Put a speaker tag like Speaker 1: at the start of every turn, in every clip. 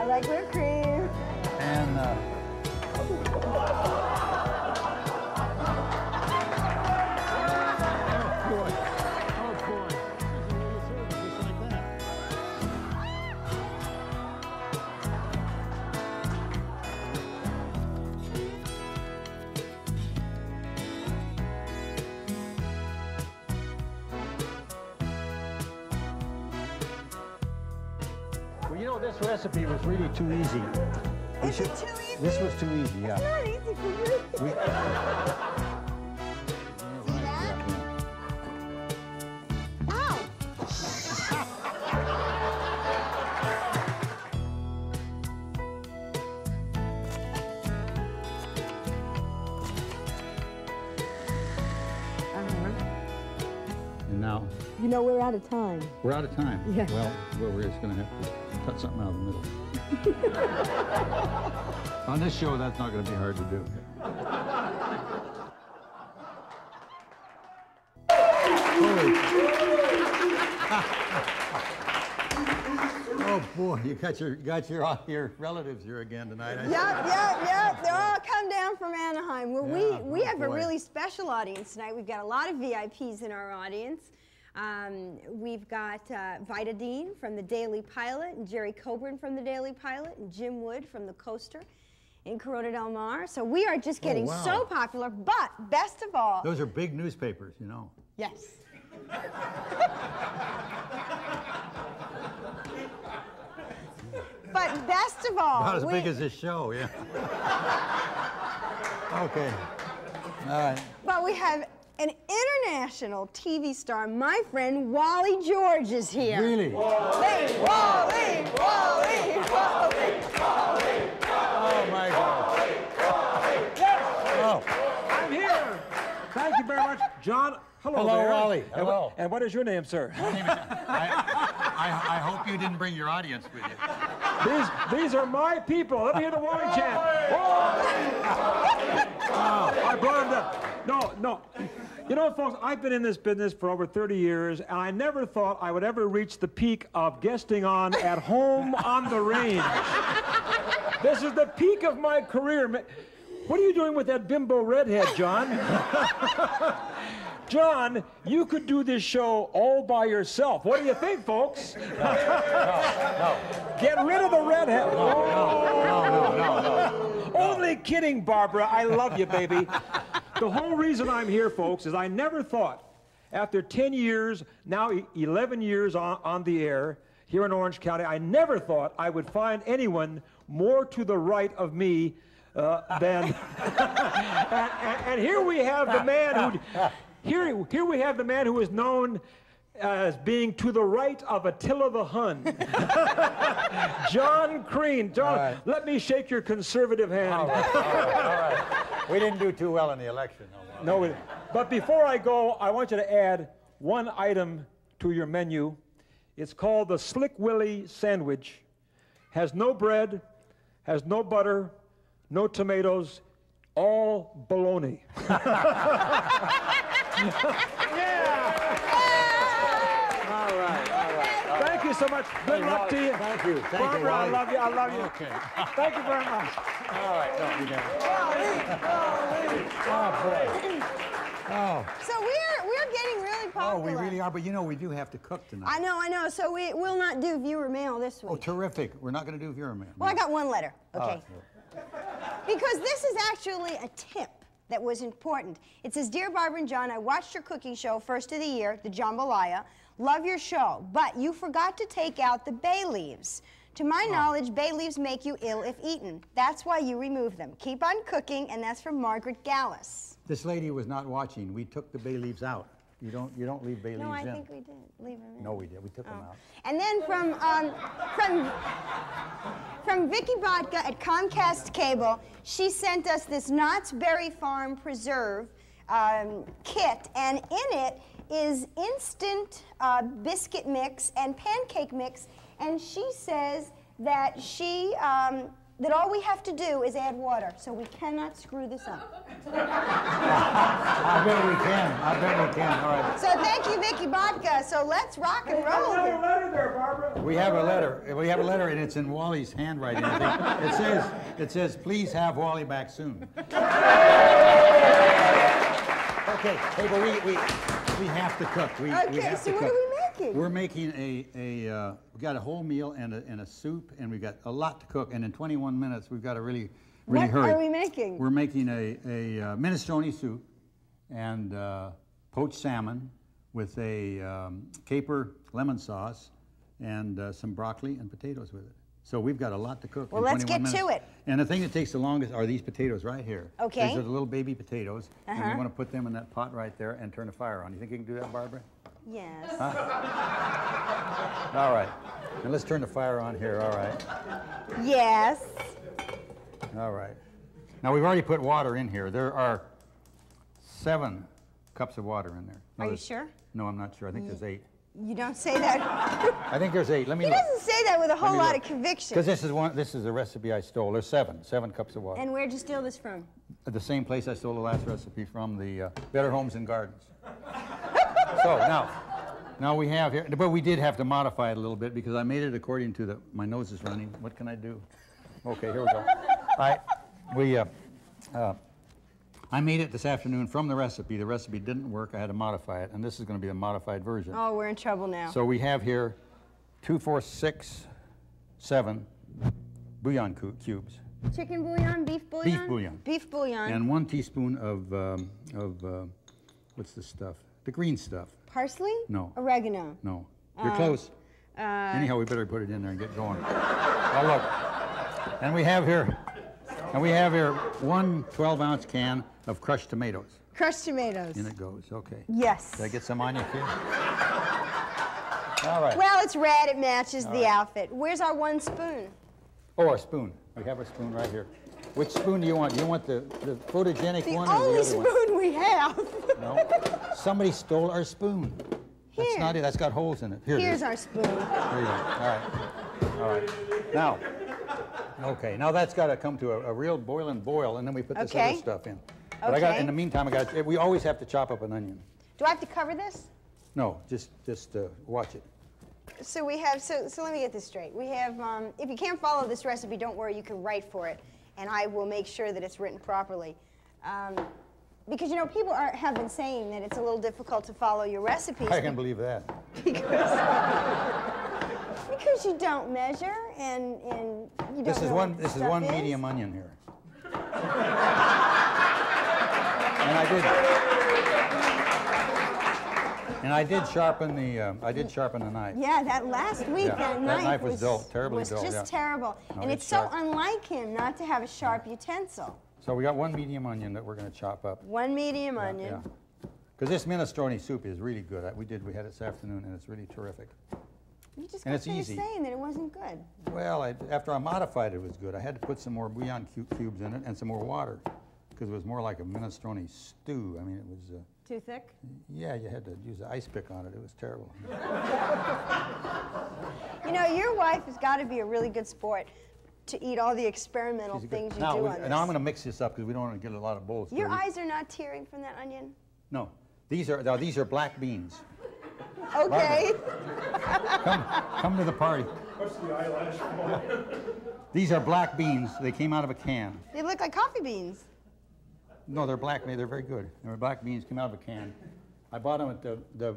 Speaker 1: I like whipped cream.
Speaker 2: And uh, really too easy. We
Speaker 1: Is it too easy?
Speaker 2: This was too easy, yeah.
Speaker 1: It's not easy for you.
Speaker 2: We,
Speaker 1: See that? Ow!
Speaker 2: and now
Speaker 1: You know, we're out of time.
Speaker 2: we're out of time.
Speaker 1: Yeah.
Speaker 2: Well, well, we're just going to have to cut something out of the middle. On this show, that's not going to be hard to do. Oh boy, you got your got your your relatives here again tonight.
Speaker 1: Yep, yep, yep. They're all come down from Anaheim. Well,
Speaker 2: Yeah,
Speaker 1: we, we
Speaker 2: oh
Speaker 1: have a really special audience tonight. We've got a lot of VIPs in our audience. Um, we've got uh, Vida Dean from the Daily Pilot, and Jerry Coburn from the Daily Pilot, and Jim Wood from the Coaster in Corona Del Mar. So we are just getting
Speaker 2: Oh, wow.
Speaker 1: so popular. But best of all,
Speaker 2: Those are big newspapers, you know.
Speaker 1: yes. but best of all,
Speaker 2: About as
Speaker 1: we-
Speaker 2: big as this show, yeah. okay. All right.
Speaker 1: But we have an international TV star. My friend Wally George is here.
Speaker 2: Really?
Speaker 1: Wally, Wally, Wally, Wally. Wally!
Speaker 2: Oh my God. Wally! Wally! Oh,
Speaker 3: I'm here. Thank you very much, John. Hello,
Speaker 2: Hello,
Speaker 3: there.
Speaker 2: Wally.
Speaker 3: And what-
Speaker 2: Hello.
Speaker 3: And what is your name, sir?
Speaker 2: I, I, I hope you didn't bring your audience with you.
Speaker 3: these these are my people. Let me hear the Wally chant. Wally! Oh, I brought him up. No, no. You know, folks, I've been in this business for over 30 years, and I never thought I would ever reach the peak of guesting on at home on the range. This is the peak of my career. What are you doing with that bimbo redhead, John? John, you could do this show all by yourself. What do you think, folks? No. Get rid of the redhead. No, no, no, no, no. Only kidding, Barbara. I love you, baby. The whole reason I'm here, folks, is I never thought, after 10 years, now e- 11 years on, on the air here in Orange County, I never thought I would find anyone more to the right of me uh, than. and, and- and here we have the man who. Here, here we have the man who is known as being to the right of Attila the Hun. John Crean. John,
Speaker 2: right.
Speaker 3: let me shake your conservative hand.
Speaker 2: All right, all right, all. We didn't do too well in the election. No,
Speaker 3: it- but before I go, I want you to add one item to your menu. It's called the Slick Willie Sandwich. Has no bread, has no butter, no tomatoes, all bologna. All right, all right. Thank you so much. Good luck to you.
Speaker 2: Thank you. Thank you,
Speaker 3: Barbara, I love you. I love you.
Speaker 2: Okay.
Speaker 3: Thank you very much.
Speaker 2: All right. No, you never. Oh, ah, boy. Oh,
Speaker 1: So we're we're getting really popular.
Speaker 2: oh, we really are. But you know, we do have to cook tonight.
Speaker 1: I know, I know. So we will not do viewer mail this week.
Speaker 2: Oh, terrific. We're not going to do viewer mail.
Speaker 1: well, I got one letter. Ah, okay.
Speaker 2: Oh,
Speaker 1: Because this is actually a tip that was important. It says, Dear Barbara and John, I watched your cooking show, first of the year, the Jambalaya. Love your show, but you forgot to take out the bay leaves. To my knowledge, bay leaves make you ill if eaten. That's why you remove them. Keep on cooking, and that's from Margaret Gallus.
Speaker 2: This lady was not watching. We took the bay leaves out. You don't. You don't leave bay leaves in.
Speaker 1: No, I
Speaker 2: in.
Speaker 1: think we did. Leave them in.
Speaker 2: No, we did. We took them
Speaker 1: Oh.
Speaker 2: out.
Speaker 1: And then from um, from from Vicky Botka at Comcast Cable, she sent us this Knott's Berry Farm preserve um, kit, and in it is instant uh, biscuit mix and pancake mix. And she says that she um, that all we have to do is add water, so we cannot screw this up.
Speaker 2: I bet we can. I bet we can. All right.
Speaker 1: So thank you, Vicky Botka. So let's rock and roll.
Speaker 3: Another
Speaker 1: here.
Speaker 3: letter there, Barbara.
Speaker 2: We have a letter. We have a letter, and it's in Wally's handwriting. I think. It says, "It says, please have Wally back soon." Okay. Hey, but we we we have to cook. We, we
Speaker 1: Okay,
Speaker 2: have
Speaker 1: so
Speaker 2: to
Speaker 1: what
Speaker 2: cook.
Speaker 1: are we making?
Speaker 2: We're making a a uh, we got a whole meal and a, and a soup, and we've got a lot to cook. And in 21 minutes, we've got to really really
Speaker 1: What
Speaker 2: hurry.
Speaker 1: are we making?
Speaker 2: We're making a a uh, minestrone soup and uh, poached salmon with a um, caper lemon sauce and uh, some broccoli and potatoes with it. So we've got a lot to cook.
Speaker 1: Well, let's
Speaker 2: 21
Speaker 1: get to it.
Speaker 2: And the thing that takes the longest are these potatoes right here.
Speaker 1: Okay.
Speaker 2: These are the little baby potatoes, and we want to put them in that pot right there and turn the fire on. You think you can do that, Barbara?
Speaker 1: Yes.
Speaker 2: All right. And let's turn the fire on here. All right.
Speaker 1: Yes.
Speaker 2: All right. Now we've already put water in here. There are seven cups of water in there. No,
Speaker 1: Are you sure?
Speaker 2: No, I'm not sure. I think there's eight.
Speaker 1: You don't say that.
Speaker 2: I think there's eight. Let me
Speaker 1: he
Speaker 2: look.
Speaker 1: doesn't say that with a whole lot
Speaker 2: look.
Speaker 1: of conviction.
Speaker 2: Because this is one. This is a recipe I stole. There's seven. Seven cups of water.
Speaker 1: And where'd you steal this from?
Speaker 2: At the same place I stole the last recipe from, the uh, Better Homes and Gardens. so now, now we have here, but we did have to modify it a little bit because I made it according to the. My nose is running. What can I do? Okay, here we go. I, we, uh, uh, I made it this afternoon from the recipe. The recipe didn't work. I had to modify it, and this is going to be the modified version.
Speaker 1: Oh, we're in trouble now.
Speaker 2: So we have here two, four, six, seven bouillon cu- cubes.
Speaker 1: Chicken bouillon, beef bouillon?
Speaker 2: Beef bouillon.
Speaker 1: Beef bouillon.
Speaker 2: and one teaspoon of um, of uh, what's the stuff? The green stuff.
Speaker 1: Parsley?
Speaker 2: No.
Speaker 1: Oregano.
Speaker 2: No, you're close.
Speaker 1: Uh,
Speaker 2: Anyhow, we better put it in there and get going. now look, and we have here, and we have here one 12-ounce can of crushed tomatoes.
Speaker 1: crushed tomatoes.
Speaker 2: In it goes. Okay.
Speaker 1: Yes.
Speaker 2: Did I get some on you, kid? All right.
Speaker 1: Well, it's red. It matches the outfit. Where's our one spoon?
Speaker 2: oh, a spoon. We have a spoon right here. Which spoon do you want? Do you want the, the photogenic
Speaker 1: The
Speaker 2: one or
Speaker 1: only
Speaker 2: the other one?
Speaker 1: spoon we have.
Speaker 2: No. Somebody stole our spoon.
Speaker 1: Here.
Speaker 2: That's not it. That's got holes in it. Here it
Speaker 1: Here's our spoon.
Speaker 2: There you go. All right. All right. Now, okay. Now that's got to come to a, a real boiling boil, and then we put this
Speaker 1: Okay.
Speaker 2: other stuff in. But I got. In the meantime, I got. We always have to chop up an onion.
Speaker 1: Do I have to cover this?
Speaker 2: No, just just uh, watch it.
Speaker 1: So we have, so, so let me get this straight. We have, um, if you can't follow this recipe, don't worry, you can write for it, and I will make sure that it's written properly. Um, because, you know, people are, have been saying that it's a little difficult to follow your recipes.
Speaker 2: I can believe that.
Speaker 1: because, because you don't measure and, and you don't
Speaker 2: This is one. This is one medium onion here. and I did. And I did sharpen the. Uh, I did sharpen the knife.
Speaker 1: Yeah, that last week,
Speaker 2: Yeah,
Speaker 1: that,
Speaker 2: that
Speaker 1: knife,
Speaker 2: knife was dull, terribly
Speaker 1: was
Speaker 2: dull,
Speaker 1: just
Speaker 2: yeah.
Speaker 1: terrible.
Speaker 2: No,
Speaker 1: and
Speaker 2: it's
Speaker 1: it's so unlike him not to have a sharp utensil.
Speaker 2: So we got one medium onion that we're going to chop up.
Speaker 1: One medium onion.
Speaker 2: Because this minestrone soup is really good. We did. We had it this afternoon, and it's really terrific.
Speaker 1: You just
Speaker 2: And it's easy.
Speaker 1: saying that it wasn't good.
Speaker 2: Well, I, after I modified it, it was good. I had to put some more bouillon cu- cubes in it and some more water because it was more like a minestrone stew. I mean, it was. Uh,
Speaker 1: Too thick?
Speaker 2: yeah, you had to use an ice pick on it. It was terrible.
Speaker 1: You know, your wife has got to be a really good sport to eat all the experimental
Speaker 2: good-
Speaker 1: things you
Speaker 2: now,
Speaker 1: do
Speaker 2: we-
Speaker 1: on this.
Speaker 2: now I'm going to mix this up because we don't want to get a lot of bowls.
Speaker 1: Your eyes are not tearing from that onion?
Speaker 2: No, these are now, these are black beans.
Speaker 1: Okay.
Speaker 2: Come, come to the party. These are black beans. They came out of a can.
Speaker 1: They look like coffee beans.
Speaker 2: No, they're black. They're very good. They're black beans. Came out of a can. I bought them at the, the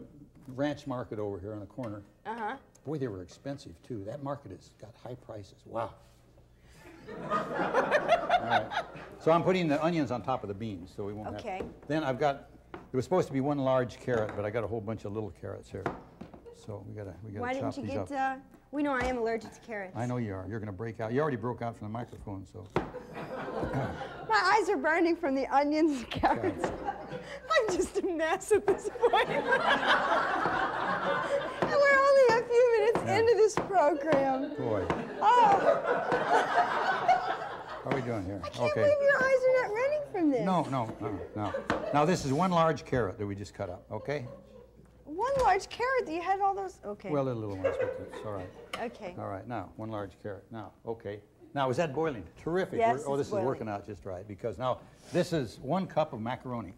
Speaker 2: ranch market over here on the corner.
Speaker 1: Uh huh.
Speaker 2: Boy, they were expensive too. That market has got high prices. Wow. All right. So I'm putting the onions on top of the beans, so we won't
Speaker 1: Okay.
Speaker 2: have. Then I've got. It was supposed to be one large carrot, but I got a whole bunch of little carrots here. So we gotta we gotta
Speaker 1: Why
Speaker 2: chop
Speaker 1: didn't you
Speaker 2: these
Speaker 1: get?
Speaker 2: up.
Speaker 1: Uh, we know I am allergic to carrots.
Speaker 2: I know you are. You're gonna break out. You already broke out from the microphone, so.
Speaker 1: My eyes are burning from the onions and carrots. I'm just a mess at this point. and we're only a few minutes
Speaker 2: Yeah.
Speaker 1: into this program.
Speaker 2: Boy,
Speaker 1: Oh,
Speaker 2: how are we doing here?
Speaker 1: I can't
Speaker 2: okay.
Speaker 1: believe your eyes are not running from this.
Speaker 2: No, no, no, no. Now this is one large carrot that we just cut up. Okay.
Speaker 1: One large carrot. that You had all those. Okay.
Speaker 2: Well, they're little ones, but it's all right.
Speaker 1: okay.
Speaker 2: All right, now, one large carrot. Now, okay. Now, is that boiling? Terrific.
Speaker 1: Yes,
Speaker 2: We're- Oh, this
Speaker 1: boiling.
Speaker 2: is working out just right, because now, this is one cup of macaroni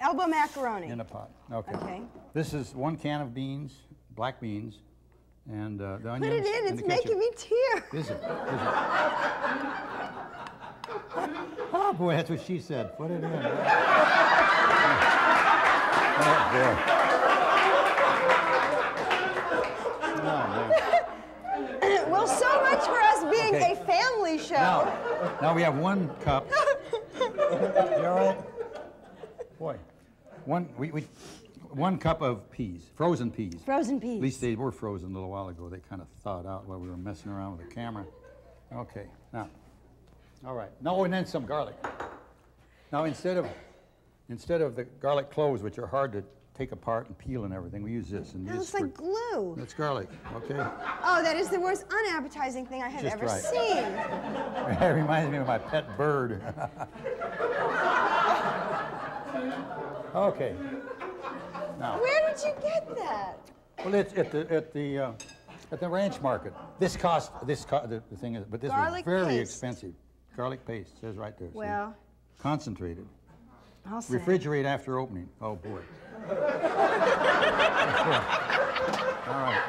Speaker 1: Elbow macaroni.
Speaker 2: in a pot. Okay.
Speaker 1: Okay.
Speaker 2: This is one can of beans, black beans, and uh, the
Speaker 1: Put it in, it's making me tear.
Speaker 2: Is it? Is it? oh boy, that's what she said. Put it in. oh boy. Oh, boy.
Speaker 1: well, so much for us being
Speaker 2: Okay.
Speaker 1: a family show.
Speaker 2: Now, now we have one cup. You all right? Boy, one we, we one cup of peas, frozen peas.
Speaker 1: Frozen peas.
Speaker 2: At least they were frozen a little while ago. They kind of thawed out while we were messing around with the camera. Okay, now, all right. Now, and then some garlic. Now, instead of instead of the garlic cloves, which are hard to take apart and peel and everything, we use this. And
Speaker 1: That looks like glue.
Speaker 2: That's garlic. Okay.
Speaker 1: Oh, that is the most unappetizing thing I have
Speaker 2: Just
Speaker 1: ever
Speaker 2: right.
Speaker 1: seen.
Speaker 2: it reminds me of my pet bird. okay. Now.
Speaker 1: Where did you get that?
Speaker 2: Well, it's at the at the uh, at the ranch market. This cost this co- the, the thing is, but this
Speaker 1: Garlic
Speaker 2: was very
Speaker 1: paste.
Speaker 2: expensive. Garlic paste says right there. see?
Speaker 1: Well,
Speaker 2: concentrated.
Speaker 1: I'll say.
Speaker 2: Refrigerate after opening. Oh boy. All right.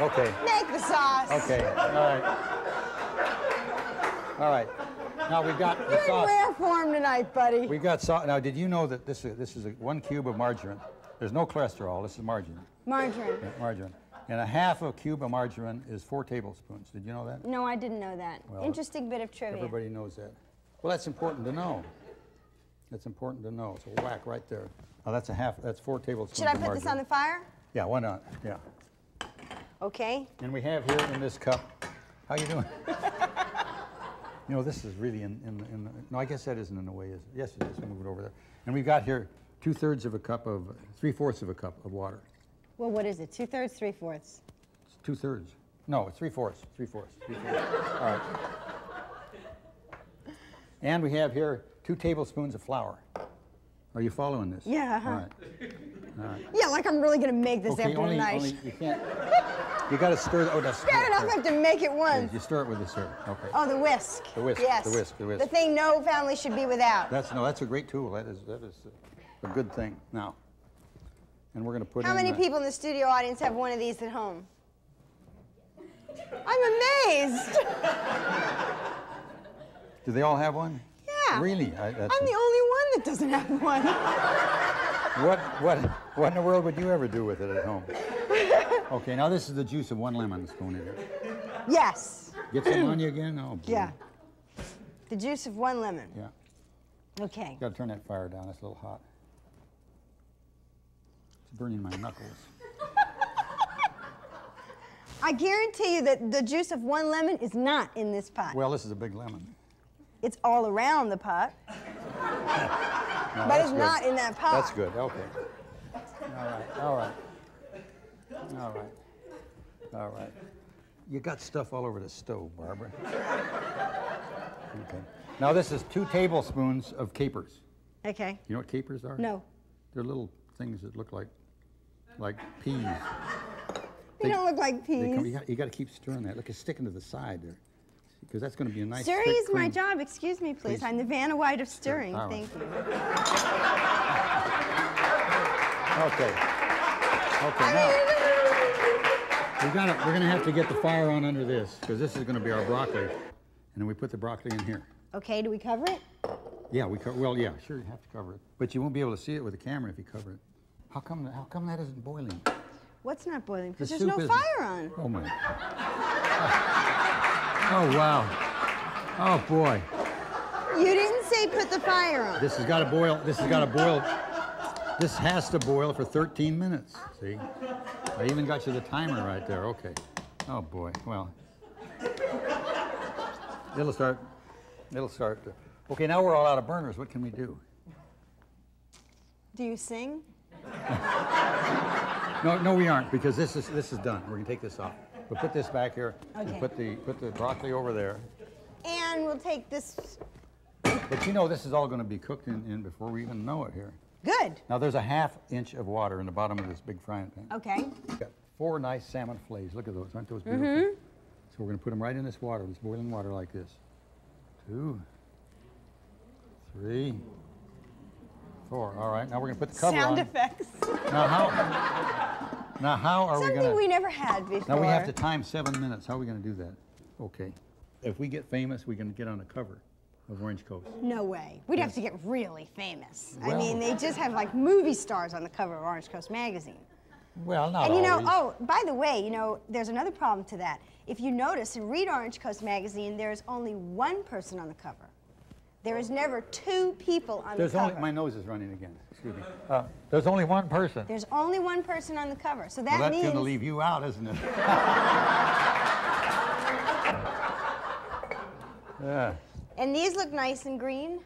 Speaker 2: Okay.
Speaker 1: Make the sauce.
Speaker 2: Okay. All right. All right. Now we've got the
Speaker 1: You're in
Speaker 2: sauce.
Speaker 1: rare form tonight, buddy.
Speaker 2: We've got sauce. Now, did you know that this is this is a, one cube of margarine? There's no cholesterol. This is margarine.
Speaker 1: Margarine.
Speaker 2: Yeah, margarine. And a half a cube of margarine is four tablespoons. Did you know that?
Speaker 1: No, I didn't know that.
Speaker 2: Well,
Speaker 1: Interesting bit of trivia.
Speaker 2: Everybody knows that. Well, that's important to know. That's important to know. So whack right there. Now that's a half. That's four tablespoons.
Speaker 1: Should I
Speaker 2: of
Speaker 1: put this on the fire?
Speaker 2: Yeah, why not? Yeah.
Speaker 1: Okay.
Speaker 2: And we have here in this cup. How you doing? you know, this is really in, in, in the, no, I guess that isn't in the way, is it? Yes, it is. We'll move it over there. And we've got here two thirds of a cup of, three fourths of a cup of water.
Speaker 1: Well, what is it? Two thirds, three fourths.
Speaker 2: It's two thirds. No, it's three fourths. Three fourths. Three fourths. All right. And we have here two tablespoons of flour. Are you following this?
Speaker 1: Yeah, uh-huh.
Speaker 2: All right.
Speaker 1: Yeah, like I'm really gonna make this
Speaker 2: Okay,
Speaker 1: after
Speaker 2: only,
Speaker 1: tonight.
Speaker 2: only you can't. You got to stir. the- Oh, that's.
Speaker 1: Bad enough I have to make it
Speaker 2: Yeah,
Speaker 1: once.
Speaker 2: You stir it with the syrup. Okay.
Speaker 1: Oh, the whisk.
Speaker 2: The whisk,
Speaker 1: Yes.
Speaker 2: the whisk, the whisk.
Speaker 1: The thing no family should be without.
Speaker 2: That's no. That's a great tool. That is that is a, good thing. Now, and we're going to put
Speaker 1: How
Speaker 2: in.
Speaker 1: many
Speaker 2: uh,
Speaker 1: people in the studio audience have one of these at home? I'm amazed.
Speaker 2: Do they all have one?
Speaker 1: Yeah.
Speaker 2: Really? I, that's
Speaker 1: I'm the only one that doesn't have one.
Speaker 2: what what what in the world would you ever do with it at home? Okay. Now this is the juice of one lemon spoon in here.
Speaker 1: yes.
Speaker 2: Get some on you again? Oh. boy.
Speaker 1: Yeah. The juice of one lemon.
Speaker 2: Yeah.
Speaker 1: Okay.
Speaker 2: Got to turn that fire down. It's a little hot. It's burning my knuckles.
Speaker 1: I guarantee you that the juice of one lemon is not in this pot.
Speaker 2: Well, this is a big lemon.
Speaker 1: It's all around the pot,
Speaker 2: No,
Speaker 1: but
Speaker 2: that's
Speaker 1: it's
Speaker 2: good.
Speaker 1: not in that pot.
Speaker 2: That's good. Okay. All right. All right. All right. All right. You got stuff all over the stove, Barbara. Okay. Now this is two tablespoons of capers.
Speaker 1: Okay.
Speaker 2: You know what capers are?
Speaker 1: No.
Speaker 2: They're little things that look like like peas.
Speaker 1: They, don't look like
Speaker 2: They come, you,
Speaker 1: peas.
Speaker 2: got, you got to keep stirring that. Look, it's sticking to the side there, because that's going to be a nice.
Speaker 1: Stirring is my job. Excuse me, please.
Speaker 2: Please.
Speaker 1: I'm the Vanna White of stirring.
Speaker 2: Right.
Speaker 1: Thank you.
Speaker 2: Okay. Okay. Now. We got We're going to have to get the fire on under this because this is going to be our broccoli, and then we put the broccoli in here.
Speaker 1: Okay, do we cover it?
Speaker 2: Yeah, we co- well, yeah, sure, you have to cover it, but you won't be able to see it with the camera if you cover it. How come? How come that isn't boiling?
Speaker 1: What's not boiling? Because
Speaker 2: The
Speaker 1: there's no
Speaker 2: isn't-
Speaker 1: fire on.
Speaker 2: Oh my. Oh wow. Oh boy.
Speaker 1: You didn't say put the fire on.
Speaker 2: This has got to boil. This has got to boil. This has to boil for 13 minutes. See? I even got you the timer right there. Okay. Oh boy. Well. It'll start. It'll start. To, okay, now we're all out of burners. What can we do?
Speaker 1: Do you sing?
Speaker 2: No, no, we aren't because this is this is done. We're gonna take this off. We'll put this back here.
Speaker 1: Okay.
Speaker 2: Put the put the broccoli over there.
Speaker 1: And we'll take this.
Speaker 2: But you know this is all going to be cooked in, in before we even know it here.
Speaker 1: Good.
Speaker 2: Now there's a half inch of water in the bottom of this big frying pan.
Speaker 1: Okay.
Speaker 2: Got four nice salmon fillets. Look at those. Aren't those beautiful? Mm -hmm. So we're going to put them right in this water, this boiling water like this. Two, three, four. All right, now we're going to put the cover
Speaker 1: Sound
Speaker 2: on.
Speaker 1: effects.
Speaker 2: Now how? Now how are we going?
Speaker 1: Something
Speaker 2: going
Speaker 1: we
Speaker 2: to?
Speaker 1: never had before.
Speaker 2: Now we have to time seven minutes. How are we going to do that? Okay. If we get famous, we can get on the cover of Orange Coast.
Speaker 1: No way. We'd have to get really famous. I mean, they just have like movie stars on the cover of Orange Coast magazine.
Speaker 2: Well, not
Speaker 1: And you know, oh, by the way, you know, there's another problem to that. If you notice and read Orange Coast magazine, there is only one person on the cover. There is never two people on
Speaker 2: There's
Speaker 1: the cover.
Speaker 2: only my nose is running again. Excuse me. Uh, there's only one person.
Speaker 1: There's only one person on the cover. So that
Speaker 2: well, that's
Speaker 1: means
Speaker 2: going to leave you out, isn't it? yeah.
Speaker 1: and these look nice and green.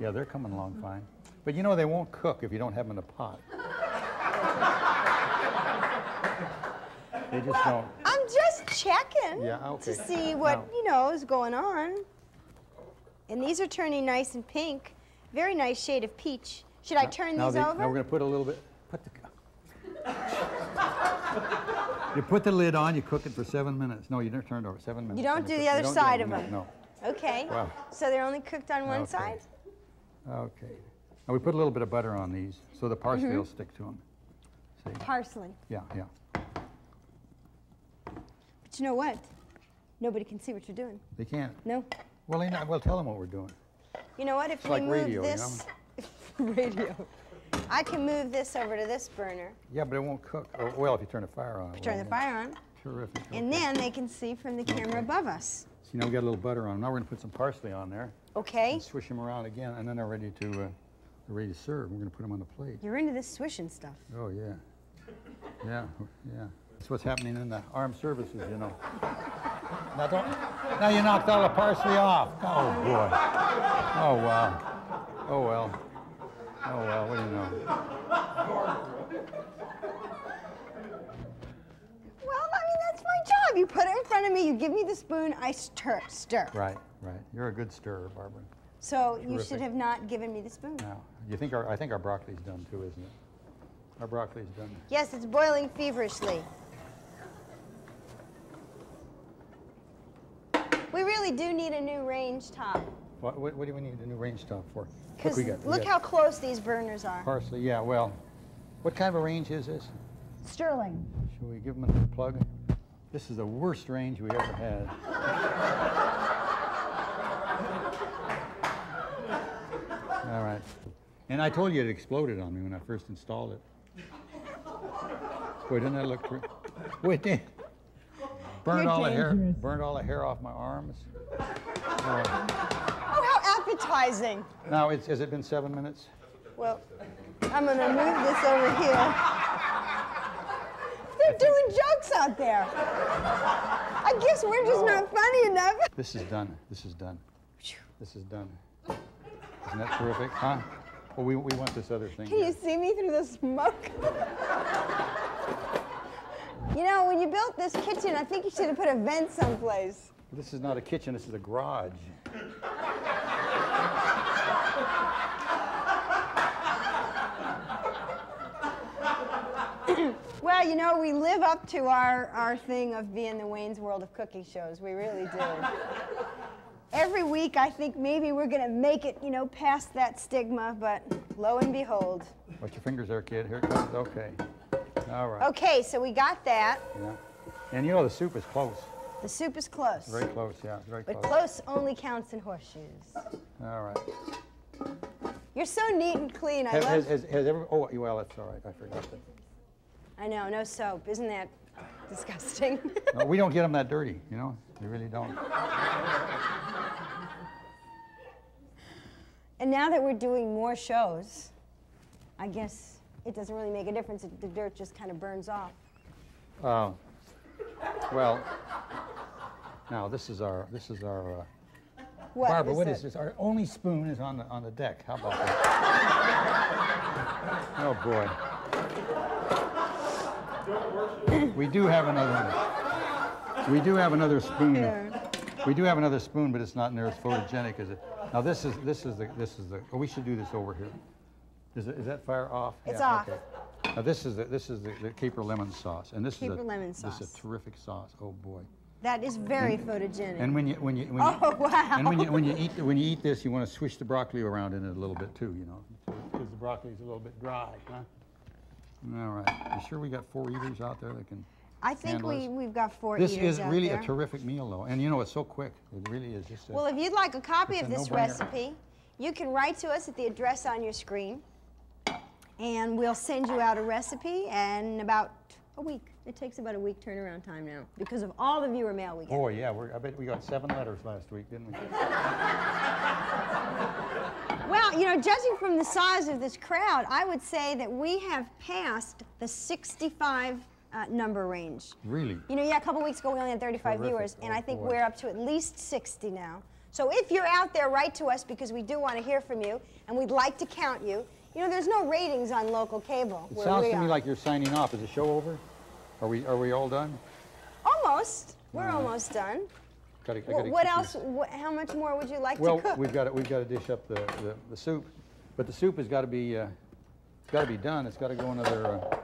Speaker 2: Yeah, they're coming along fine. But you know they won't cook if you don't have them in a pot. they just don't.
Speaker 1: I'm just checking
Speaker 2: Yeah, okay.
Speaker 1: to see what,
Speaker 2: Now-
Speaker 1: you know, is going on. And these are turning nice and pink. Very nice shade of peach. Should I turn
Speaker 2: now
Speaker 1: these
Speaker 2: they-
Speaker 1: over?
Speaker 2: Now we're going to put a little bit. Put the. you put the lid on. You cook it for seven minutes. No, you never turned over. Seven minutes. You don't
Speaker 1: do the other side of them.
Speaker 2: No.
Speaker 1: Okay.
Speaker 2: Wow.
Speaker 1: So they're only cooked on one
Speaker 2: Okay.
Speaker 1: side?
Speaker 2: Okay. Now we put a little bit of butter on these so the parsley
Speaker 1: Mm-hmm.
Speaker 2: will stick to them. See?
Speaker 1: Parsley.
Speaker 2: Yeah, yeah.
Speaker 1: But you know what? Nobody can see what you're doing.
Speaker 2: They can't.
Speaker 1: No.
Speaker 2: Well, they not, well, tell them what we're doing.
Speaker 1: You know what? If
Speaker 2: It's
Speaker 1: we
Speaker 2: like
Speaker 1: move
Speaker 2: radio, you
Speaker 1: this radio. I can move this over to this burner,
Speaker 2: Yeah, but it won't cook. Oh, well, if you turn the fire on.
Speaker 1: turn the fire on,
Speaker 2: Terrific.
Speaker 1: and
Speaker 2: okay.
Speaker 1: then they can see from the camera
Speaker 2: Okay.
Speaker 1: above us.
Speaker 2: See, now we got a little butter on them. Now we're going to put some parsley on there
Speaker 1: Okay?
Speaker 2: swish them around again, and then they're ready to, uh, they're ready to serve. We're going to put them on the plate.
Speaker 1: You're into this swishing stuff.
Speaker 2: Oh, yeah. Yeah, yeah. That's what's happening in the armed services, you know. Now don't, now you knocked all the parsley off. Oh, boy. Oh, wow. Oh, well. Oh, well, what do you know?
Speaker 1: Well, I mean, that's my job. You put it in front of me, you give me the spoon, I stir, stir.
Speaker 2: Right, right. You're a good stirrer, Barbara.
Speaker 1: So you should have not given me the spoon.
Speaker 2: No. you think our, I think our broccoli's done too, isn't it? Our broccoli's done.
Speaker 1: Yes, it's boiling feverishly. We really do need a new range top.
Speaker 2: What, what, what do we need a new range top for? Look,
Speaker 1: Because
Speaker 2: we got, we
Speaker 1: look
Speaker 2: got
Speaker 1: how close these burners are.
Speaker 2: Parsley, yeah, well, what kind of a range is this?
Speaker 1: Sterling.
Speaker 2: Should we give them a plug? This is the worst range we ever had. All right. And I told you it exploded on me when I first installed it. Boy, didn't that look pretty? Wait, did burned
Speaker 1: You're
Speaker 2: all the hair, burned all the hair off my arms. Oh.
Speaker 1: Oh, how appetizing.
Speaker 2: Now, it's, has it been seven minutes?
Speaker 1: Well, I'm gonna move this over here. They're doing jokes out there. I guess we're just not funny enough.
Speaker 2: This is done. This is done. This is done. Isn't that terrific, huh? Well, we, we want this other thing.
Speaker 1: Can
Speaker 2: here.
Speaker 1: you see me through the smoke? you know, when you built this kitchen, I think you should have put a vent someplace.
Speaker 2: This is not a kitchen, this is a garage.
Speaker 1: Well, you know, we live up to our, our thing of being the Wayne's World of cooking shows. We really do. Every week, I think maybe we're going to make it, you know, past that stigma, but lo and behold.
Speaker 2: Watch your fingers there, kid. Here it comes. Okay. All right.
Speaker 1: Okay, so we got that.
Speaker 2: Yeah. And you know the soup is close.
Speaker 1: The soup is close.
Speaker 2: Very close, yeah. Very
Speaker 1: But
Speaker 2: close.
Speaker 1: But close only counts in horseshoes.
Speaker 2: All right.
Speaker 1: You're so neat and clean. I
Speaker 2: Has,
Speaker 1: love.
Speaker 2: has, has, has ever, oh, well, that's all right. I forgot that.
Speaker 1: I know, no soap. Isn't that disgusting?
Speaker 2: No, we don't get them that dirty, you know? We really don't.
Speaker 1: and now that we're doing more shows, I guess it doesn't really make a difference. The dirt just kind of burns off.
Speaker 2: Uh, well, now this is our, this is our, uh,
Speaker 1: What
Speaker 2: Barbara,
Speaker 1: is
Speaker 2: what is this? Our only spoon is on the, on the deck. How about that? oh, boy. We do have another, we do have another spoon.
Speaker 1: Here.
Speaker 2: We do have another spoon, but it's not near as photogenic as it. Now this is, this is the, this is the, oh, we should do this over here. Is, it, is that fire off?
Speaker 1: It's
Speaker 2: Yeah,
Speaker 1: off.
Speaker 2: okay. Now this is the, this is the, the caper lemon sauce, and this
Speaker 1: Caper
Speaker 2: is a,
Speaker 1: lemon
Speaker 2: This is a terrific sauce. Oh boy.
Speaker 1: That is very photogenic.
Speaker 2: And when you when you when
Speaker 1: Oh,
Speaker 2: you,
Speaker 1: wow.
Speaker 2: And when you when you eat when you eat this, you want to swish the broccoli around in it a little bit too, you know, because the broccoli is a little bit dry, huh? All right. You sure we got four eaters out there that can?
Speaker 1: I think we, we've got four
Speaker 2: This
Speaker 1: eaters
Speaker 2: is
Speaker 1: out
Speaker 2: really
Speaker 1: there.
Speaker 2: a terrific meal, though, and you know it's so quick. It really is just. A,
Speaker 1: Well, if you'd like a copy of this
Speaker 2: no-brainer.
Speaker 1: recipe, you can write to us at the address on your screen, and we'll send you out a recipe in about a week. It takes about a week turnaround time now because of all the viewer mail we get.
Speaker 2: boy, yeah, we're, I bet we got seven letters last week, didn't we?
Speaker 1: Well, you know, judging from the size of this crowd, I would say that we have passed the 65 uh, number range.
Speaker 2: Really?
Speaker 1: You know, yeah, a couple weeks ago we only had 35
Speaker 2: Terrific.
Speaker 1: viewers, and
Speaker 2: Oh,
Speaker 1: I think
Speaker 2: boy.
Speaker 1: we're up to at least 60 now. So if you're out there, write to us because we do want to hear from you, and we'd like to count you. You know, there's no ratings on local cable.
Speaker 2: It sounds to me like you're signing off. Is the show over? Are we are we all done?
Speaker 1: almost. We're almost done.
Speaker 2: Gotta, gotta
Speaker 1: what else? Wh- how much more would you like
Speaker 2: Well,
Speaker 1: to cook?
Speaker 2: Well, we've got to, we've got to dish up the, the, the soup, but the soup has got to be uh, it's got to be done. It's got to go another uh,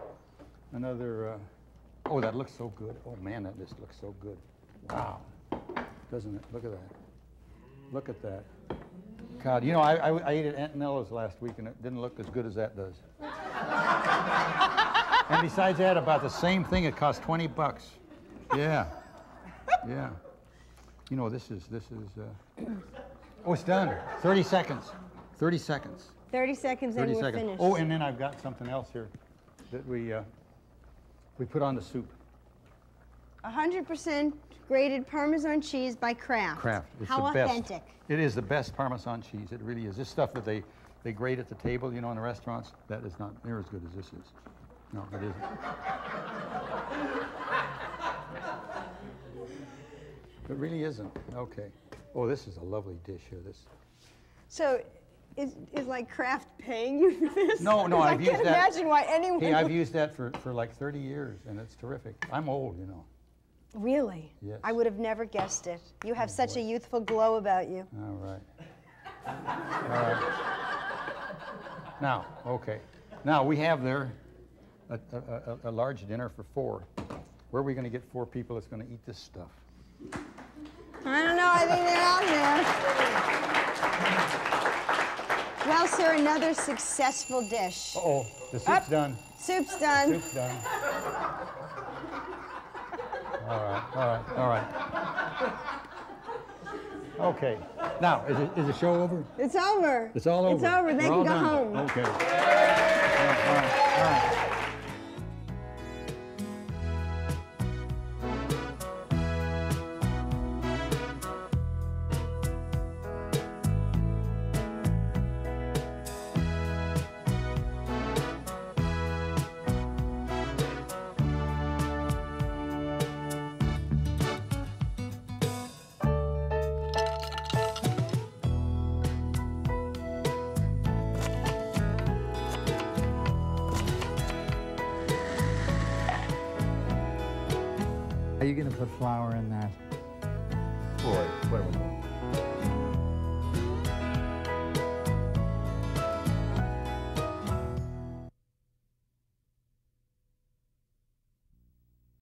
Speaker 2: another. Uh, oh, that looks so good. Oh man, that just looks so good. Wow, doesn't it? Look at that. Look at that. God, you know, I, I, I ate at Antonello's last week and it didn't look as good as that does. and besides that, about the same thing. It cost 20 bucks. Yeah, yeah. You know, this is this is. Uh, oh, it's done. 30 seconds. 30 seconds.
Speaker 1: 30 seconds
Speaker 2: 30
Speaker 1: and we're
Speaker 2: seconds.
Speaker 1: finished.
Speaker 2: Oh, and then I've got something else here that we uh, we put on the soup.
Speaker 1: 100% grated Parmesan cheese by Kraft.
Speaker 2: Kraft. It's
Speaker 1: How
Speaker 2: the best.
Speaker 1: authentic.
Speaker 2: It is the best Parmesan cheese. It really is. This stuff that they they grate at the table, you know, in the restaurants, that is not near as good as this is. No, it isn't. It really isn't. Okay. Oh, this is a lovely dish here. This.
Speaker 1: So, is, is like Kraft paying you for this?
Speaker 2: No, no, I've
Speaker 1: I
Speaker 2: used
Speaker 1: can't
Speaker 2: that-
Speaker 1: imagine why anyone.
Speaker 2: Hey, I've used that for, for like 30 years, and it's terrific. I'm old, you know.
Speaker 1: Really?
Speaker 2: Yes.
Speaker 1: I would have never guessed it. You have oh, such a youthful glow about you.
Speaker 2: All right. All right. Now, okay. Now, we have there a, a, a, large dinner for four. Where are we going to get four people that's going to eat this stuff?
Speaker 1: I don't know. I think they're out there. Well, sir, another successful dish.
Speaker 2: Uh-oh, the soup's
Speaker 1: Up.
Speaker 2: done.
Speaker 1: Soup's done.
Speaker 2: Soup's done. All right, all right, all right. Okay. Now, is, it, is the show over?
Speaker 1: It's over.
Speaker 2: It's all over.
Speaker 1: It's over. They
Speaker 2: We're
Speaker 1: can go
Speaker 2: done.
Speaker 1: home.
Speaker 2: Okay. All right, all right, all right.
Speaker 4: Put flour in